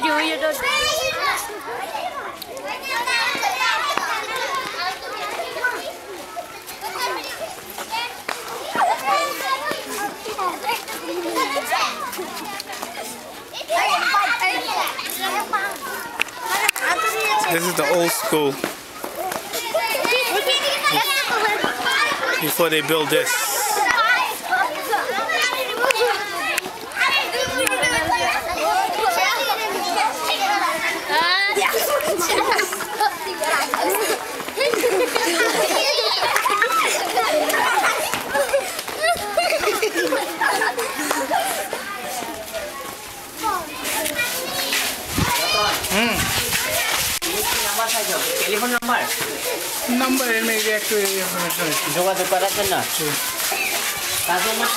Julia doon. This is the old school before they build this. Telephone number? Number এর মধ্যে একটু information যোগাযোগ করাছেন না কাজ আমার